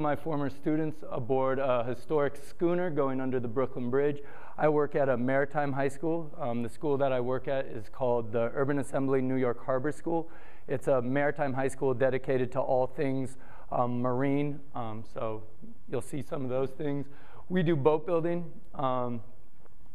my former students aboard a historic schooner going under the Brooklyn Bridge. I work at a maritime high school. Um, the school that I work at is called the Urban Assembly New York Harbor School. It's a maritime high school dedicated to all things um, marine, um, so you'll see some of those things. We do boat building. Um,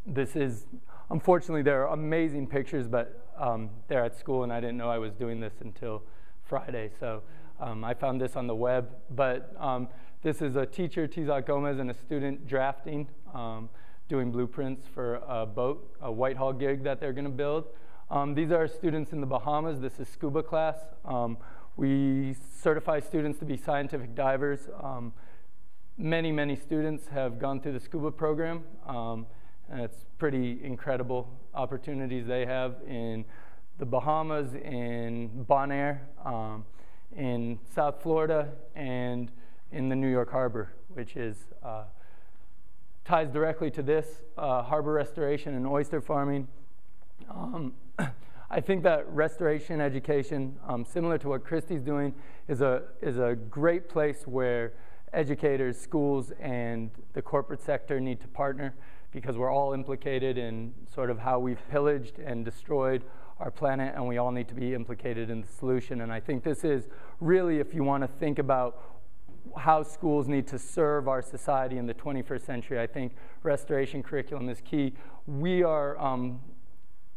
this is, unfortunately, there are amazing pictures, but um, they're at school, and I didn't know I was doing this until Friday. So um, I found this on the web, but um, this is a teacher, Tizak Gomez, and a student drafting, um, doing blueprints for a boat, a Whitehall gig that they're going to build. Um, these are students in the Bahamas. This is scuba class. Um, we certify students to be scientific divers. Um, many, many students have gone through the scuba program, and it's pretty incredible opportunities they have in the Bahamas, in Bonaire in South Florida and in the New York Harbor, which is uh, ties directly to this uh, harbor restoration and oyster farming. Um, I think that restoration education, um, similar to what Christy's doing, is a, is a great place where educators, schools, and the corporate sector need to partner because we're all implicated in sort of how we've pillaged and destroyed our planet, and we all need to be implicated in the solution. And I think this is really, if you want to think about how schools need to serve our society in the 21st century, I think restoration curriculum is key. We are um,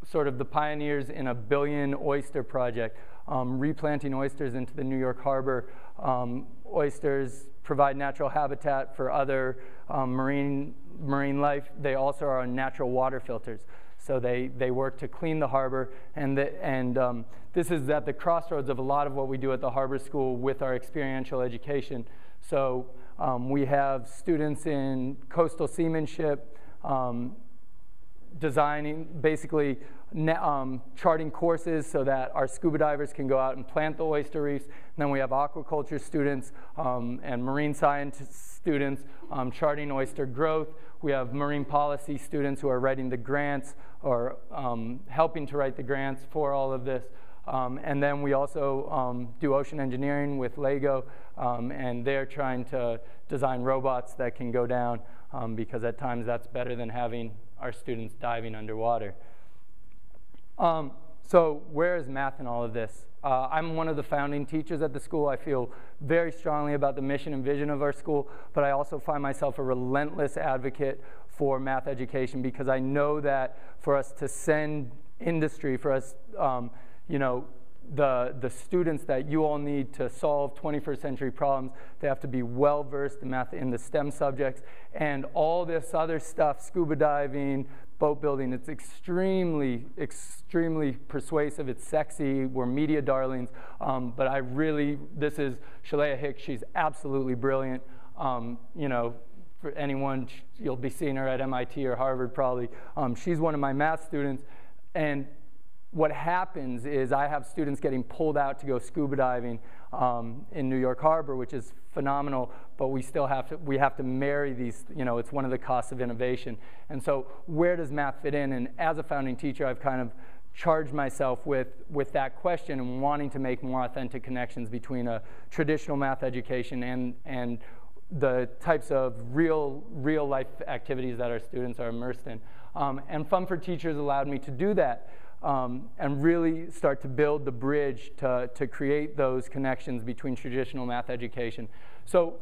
sort of the pioneers in a billion oyster project, um, replanting oysters into the New York Harbor. Um, oysters provide natural habitat for other um, marine, marine life. They also are natural water filters. So they, they work to clean the harbor. And, the, and um, this is at the crossroads of a lot of what we do at the Harbor School with our experiential education. So um, we have students in coastal seamanship, um, designing, basically um, charting courses so that our scuba divers can go out and plant the oyster reefs. And then we have aquaculture students um, and marine science students um, charting oyster growth. We have marine policy students who are writing the grants or um, helping to write the grants for all of this. Um, and then we also um, do ocean engineering with LEGO, and they're trying to design robots that can go down because at times that's better than having our students diving underwater. Um, so, where is math in all of this? Uh, I'm one of the founding teachers at the school. I feel very strongly about the mission and vision of our school, but I also find myself a relentless advocate for math education because I know that for us to send industry, for us, um, you know, the, the students that you all need to solve 21st century problems, they have to be well versed in math in the STEM subjects and all this other stuff, scuba diving, boat building. It's extremely, extremely persuasive. It's sexy. We're media darlings. Um, but I really, this is Shalea Hicks. She's absolutely brilliant. Um, you know, for anyone, you'll be seeing her at MIT or Harvard probably. Um, she's one of my math students. And what happens is I have students getting pulled out to go scuba diving um, in New York Harbor, which is phenomenal, but we still have to, we have to marry these, you know, it's one of the costs of innovation. And so where does math fit in? And as a founding teacher, I've kind of charged myself with, with that question and wanting to make more authentic connections between a traditional math education and, and the types of real, real life activities that our students are immersed in. Um, and Fund for Teachers allowed me to do that um, and really start to build the bridge to, to create those connections between traditional math education. So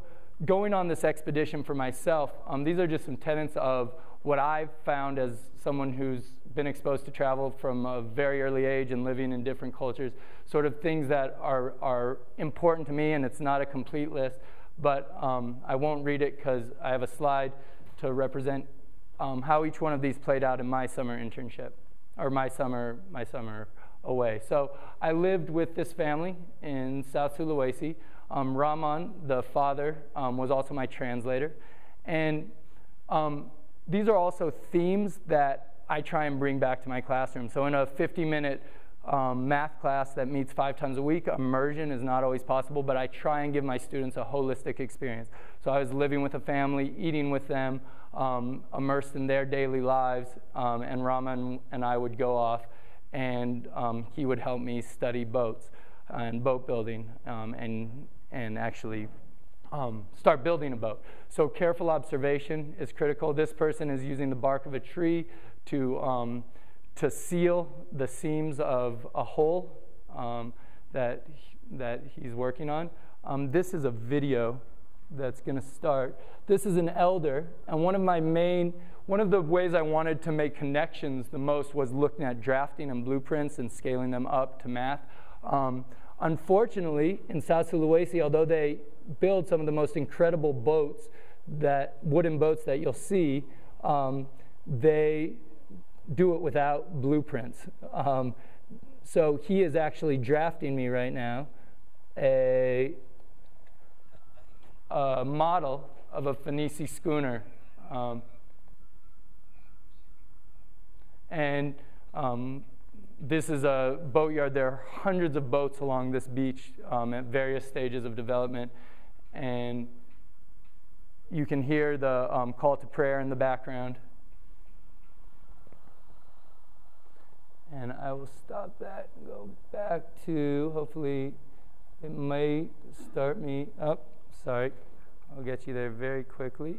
going on this expedition for myself, um, these are just some tenets of what I've found as someone who's been exposed to travel from a very early age and living in different cultures, sort of things that are, are important to me, and it's not a complete list, but um, I won't read it because I have a slide to represent um, how each one of these played out in my summer internship or my summer, my summer away. So I lived with this family in South Sulawesi. Um, Rahman, the father, um, was also my translator. And um, these are also themes that I try and bring back to my classroom. So in a 50 minute um, math class that meets five times a week, immersion is not always possible, but I try and give my students a holistic experience. So I was living with a family, eating with them, um, immersed in their daily lives, um, and Rahman and I would go off, and um, he would help me study boats and boat building, um, and and actually um, start building a boat. So careful observation is critical. This person is using the bark of a tree to, um, to seal the seams of a hole um, that, that he's working on. Um, this is a video that's going to start. This is an elder, and one of my main, one of the ways I wanted to make connections the most was looking at drafting and blueprints and scaling them up to math. Um, unfortunately, in South Sulawesi, although they build some of the most incredible boats, that wooden boats that you'll see, um, they do it without blueprints. Um, so he is actually drafting me right now a, a model of a Pinisi schooner. Um, and um, this is a boatyard. There are hundreds of boats along this beach um, at various stages of development. And you can hear the um, call to prayer in the background. And I will stop that and go back to, hopefully, it may start me up. Sorry, I'll get you there very quickly.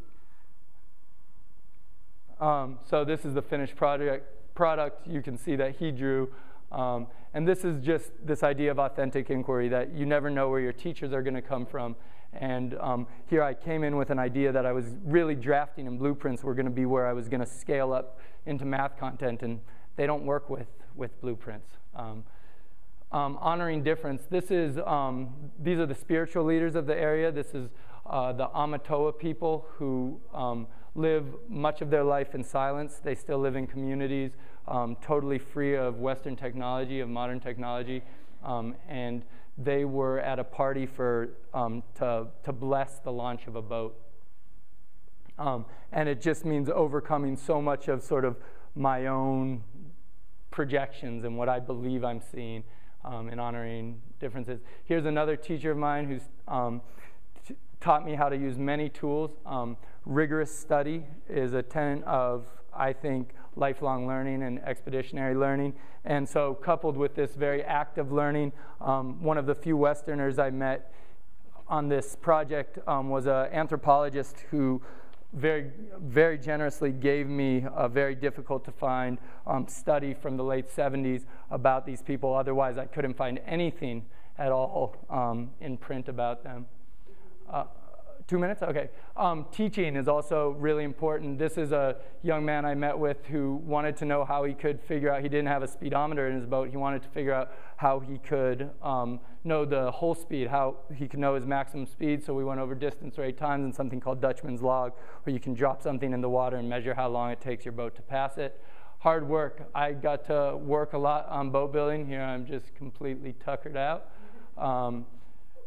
Um, so this is the finished project product. You can see that he drew. Um, and this is just this idea of authentic inquiry that you never know where your teachers are going to come from. And um, here I came in with an idea that I was really drafting, and blueprints were going to be where I was going to scale up into math content, and they don't work with, with blueprints. Um, um, honoring difference. This is, um, these are the spiritual leaders of the area. This is uh, the Ammatoa people who um, live much of their life in silence. They still live in communities um, totally free of Western technology, of modern technology. Um, and they were at a party for, to, to bless the launch of a boat. and it just means overcoming so much of sort of my own projections and what I believe I'm seeing um, in honoring differences. Here's another teacher of mine who's um, taught me how to use many tools. Um, rigorous study is a tenet of, I think, lifelong learning and expeditionary learning. And so, coupled with this very active learning, um, one of the few Westerners I met on this project um, was an anthropologist who very, very generously gave me a very difficult to find um, study from the late 70s about these people. Otherwise, I couldn't find anything at all um, in print about them. Uh, two minutes? Okay. Um, teaching is also really important. This is a young man I met with who wanted to know how he could figure out, he didn't have a speedometer in his boat. He wanted to figure out how he could um, know the whole speed, how he could know his maximum speed. So we went over distance rate times and something called Dutchman's log, where you can drop something in the water and measure how long it takes your boat to pass it. Hard work. I got to work a lot on boat building. Here I'm just completely tuckered out. Um,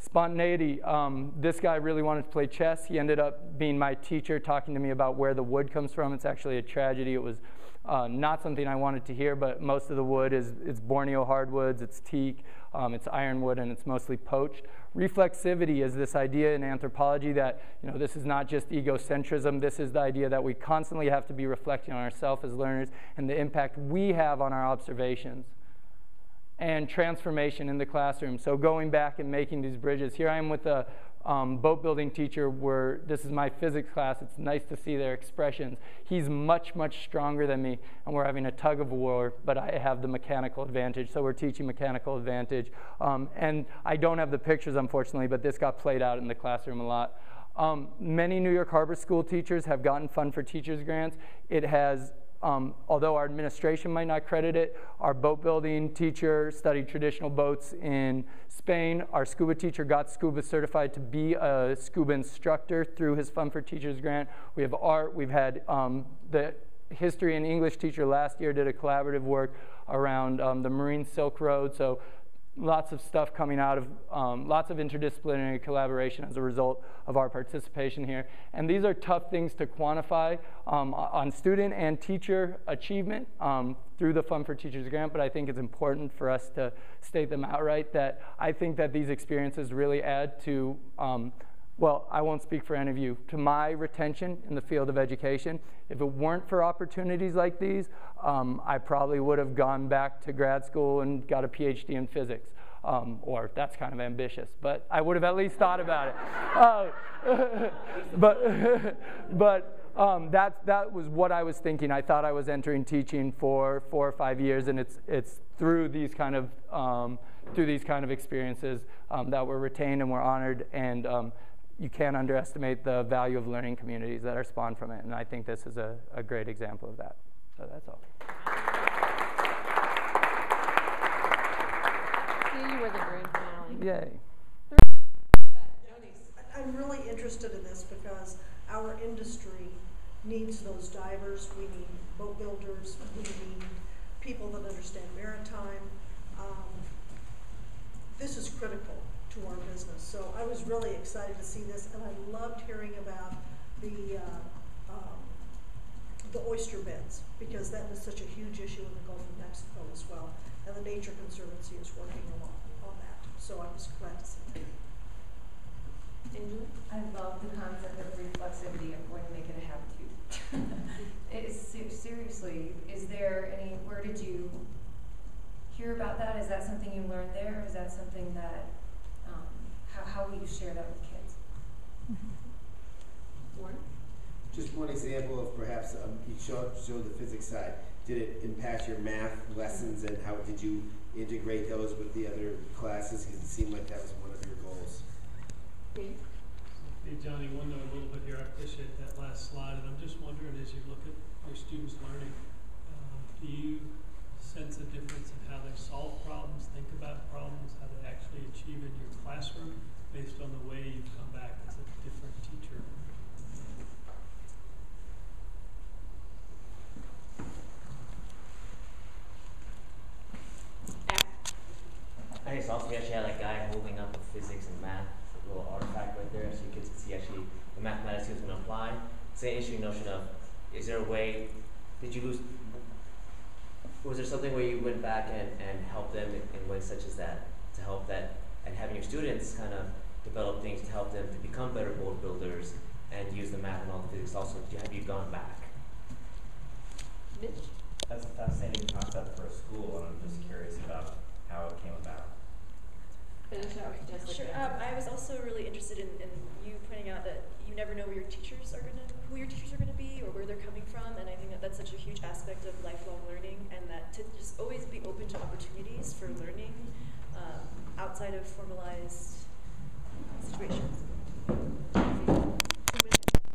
Spontaneity. Um, this guy really wanted to play chess. He ended up being my teacher, talking to me about where the wood comes from. It's actually a tragedy. It was uh, not something I wanted to hear, but most of the wood is it's Borneo hardwoods, it's teak, um, it's ironwood, and it's mostly poached. Reflexivity is this idea in anthropology that you know this is not just egocentrism. This is the idea that we constantly have to be reflecting on ourselves as learners and the impact we have on our observations and transformation in the classroom. So going back and making these bridges. Here I am with a um, boat building teacher where this is my physics class. It's nice to see their expressions. He's much, much stronger than me, and we're having a tug of war, but I have the mechanical advantage. So we're teaching mechanical advantage. Um, and I don't have the pictures, unfortunately, but this got played out in the classroom a lot. Um, many New York Harbor School teachers have gotten Fund for Teachers grants. It has um, although our administration might not credit it, our boat building teacher studied traditional boats in Spain. Our scuba teacher got scuba certified to be a scuba instructor through his Fund for Teachers grant. We have art. We've had um, the history and English teacher last year did a collaborative work around um, the Marine Silk Road. So lots of stuff coming out of um, lots of interdisciplinary collaboration as a result of our participation here. And these are tough things to quantify um, on student and teacher achievement um, through the Fund for Teachers grant, but I think it's important for us to state them outright that I think that these experiences really add to um, well, I won't speak for any of you, to my retention in the field of education. If it weren't for opportunities like these, um, I probably would have gone back to grad school and got a PhD in physics. um, or that's kind of ambitious, but I would have at least thought about it. Uh, but but um, that, that was what I was thinking. I thought I was entering teaching for four or five years, and it's, it's through these kind of um, through these kind of experiences um, that we're retained and we're honored. And um, you can't underestimate the value of learning communities that are spawned from it. And I think this is a, a great example of that. So that's all. you were the grand finale. Yay. I'm really interested in this because our industry needs those divers. We need boat builders. We need people that understand maritime. Um, this is critical to our business. So I was really excited to see this, and I loved hearing about the uh, um, the oyster beds because that is such a huge issue in the Gulf of Mexico as well. And the Nature Conservancy is working along on that. So I was glad to see that. I love the concept of reflexivity. I'm going to make it a habitude. it is, seriously, is there any, where did you hear about that? Is that something you learned there? Or is that something that, how, how will you share that with kids? Warren? Just one example of perhaps, um, you showed, showed the physics side. Did it impact your math lessons and how did you integrate those with the other classes? Because it seemed like that was one of your goals. Dave? Hey, Johnny, one note a little bit here. I appreciate that last slide, and I'm just wondering as you look at your students' learning, um, do you sense a difference in how they solve problems, think about problems, how they actually achieve in your classroom based on the way you come back as a different teacher? I it's awesome. We actually had a guy holding up a physics and math little artifact right there, so you kids can see actually the mathematics he was going to apply. It's an notion of, is there a way, did you lose, was there something where you went back and, and helped them in ways such as that, to help that, and having your students kind of develop things to help them to become better boat builders and use the math and all the physics also, have you gone back? Mitch? That's a fascinating concept for a school, and I'm just curious about how it came about. Finish out with Jessica. Sure. Um, I was also really interested in, in you pointing out that you never know where your teachers are gonna, who your teachers are gonna be, or where they're coming from, and I think that that's such a huge aspect of lifelong learning, and that to just always be open to opportunities for learning um, outside of formalized situations.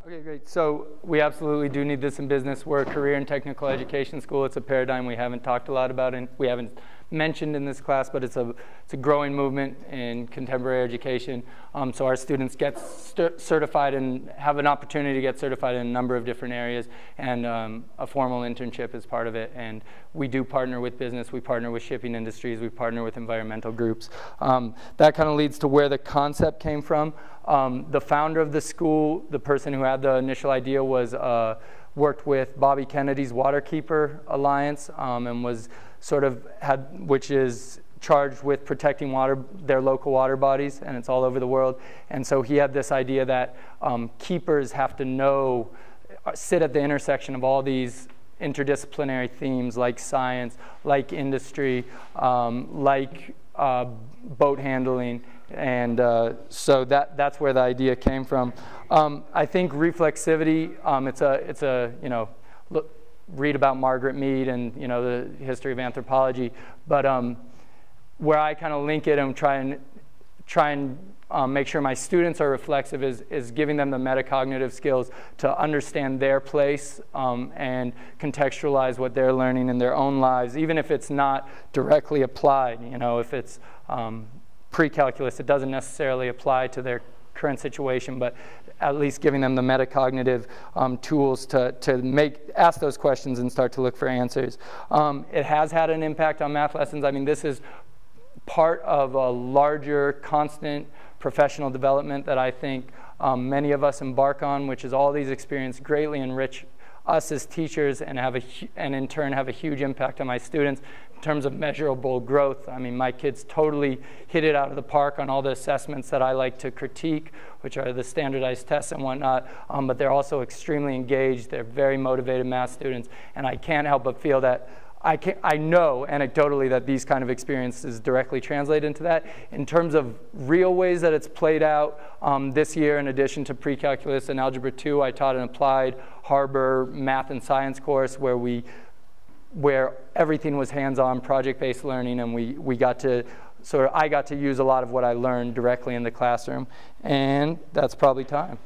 Okay, great. So we absolutely do need this in business. We're a career and technical education school. It's a paradigm we haven't talked a lot about, and we haven't mentioned in this class, but it's a, it's a growing movement in contemporary education. Um, so our students get certified and have an opportunity to get certified in a number of different areas, and um, a formal internship is part of it. And we do partner with business, we partner with shipping industries, we partner with environmental groups. Um, that kind of leads to where the concept came from. Um, the founder of the school, the person who had the initial idea, was uh, worked with Bobby Kennedy's Waterkeeper Alliance um, and was sort of had, which is charged with protecting water, their local water bodies, and it's all over the world. And so he had this idea that um, keepers have to know, uh, sit at the intersection of all these interdisciplinary themes like science, like industry, um, like uh, boat handling. And uh, so that, that's where the idea came from. Um, I think reflexivity, um, it's, a, it's a, you know, read about Margaret Mead and you know the history of anthropology, but um, where I kind of link it and try and try and um, make sure my students are reflexive is, is giving them the metacognitive skills to understand their place um, and contextualize what they're learning in their own lives, even if it's not directly applied. You know, if it's um, pre-calculus, it doesn't necessarily apply to their current situation, but at least giving them the metacognitive um, tools to, to make ask those questions and start to look for answers. Um, it has had an impact on math lessons. I mean, this is part of a larger, constant professional development that I think um, many of us embark on, which is all these experiences greatly enrich us as teachers and have a and in turn have a huge impact on my students in terms of measurable growth. I mean, my kids totally hit it out of the park on all the assessments that I like to critique, which are the standardized tests and whatnot. Um, but they're also extremely engaged. They're very motivated math students, and I can't help but feel that I, can, I know anecdotally that these kind of experiences directly translate into that. In terms of real ways that it's played out um, this year, in addition to pre-calculus and algebra 2, I taught an applied Harbor math and science course where we where everything was hands-on, project-based learning, and we, we got to sort of, I got to use a lot of what I learned directly in the classroom, and that's probably time.